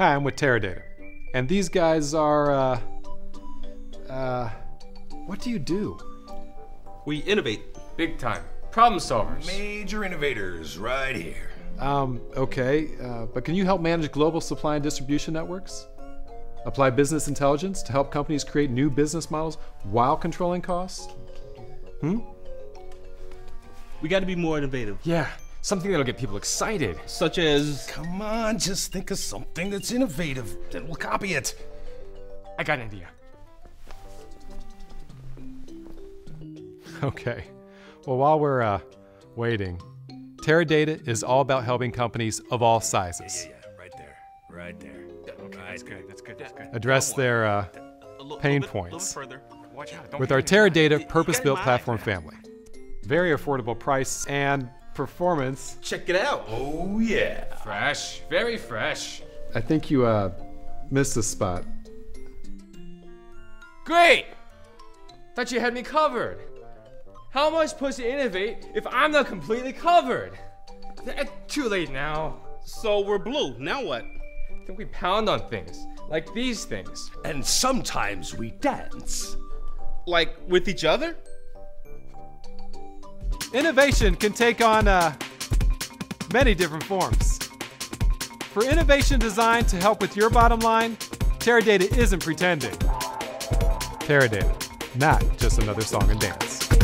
Hi, I'm with Teradata. And these guys are, uh, uh, what do you do? We innovate big time. Problem solvers. Major innovators right here. Um, okay, uh, but can you help manage global supply and distribution networks? Apply business intelligence to help companies create new business models while controlling costs? Hmm? We got to be more innovative, Yeah, something that'll get people excited. such as Come on, just think of something that's innovative, then we'll copy it. I got an idea. Okay. Well, while we're uh, waiting, Teradata is all about helping companies of all sizes Yeah, yeah, right there. Right there. Okay, that's good. That's good. That's good. address their uh, a Pain bit, points. Further. Watch out. Don't with our Teradata purpose-built platform family. Very affordable price and performance. Check it out. Oh, yeah. Fresh. Very fresh. I think you uh, missed a spot. Great! Thought you had me covered. How am I supposed to innovate if I'm not completely covered? Eh, Too late now. So we're blue. Now what? I think we pound on things, like these things. And sometimes we dance. Like with each other? Innovation can take on uh, many different forms. For innovation designed to help with your bottom line, Teradata isn't pretending. Teradata, not just another song and dance.